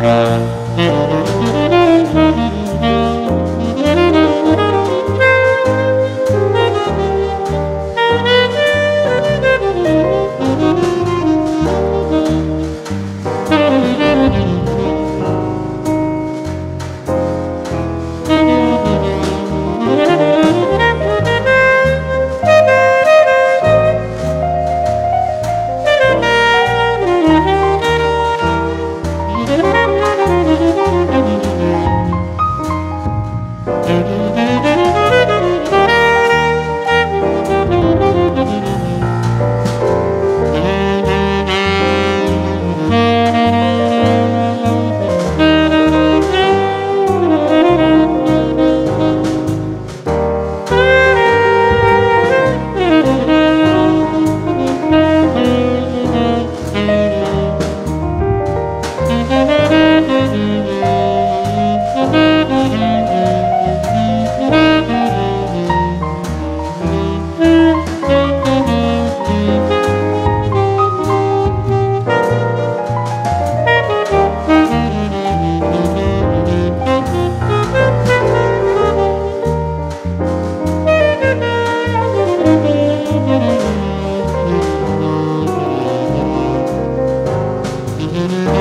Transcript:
Uh... Mm-hmm.